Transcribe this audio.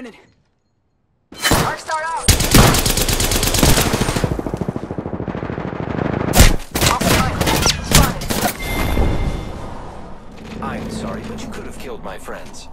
imminent. Arc out! I'm sorry, but you could have killed my friends.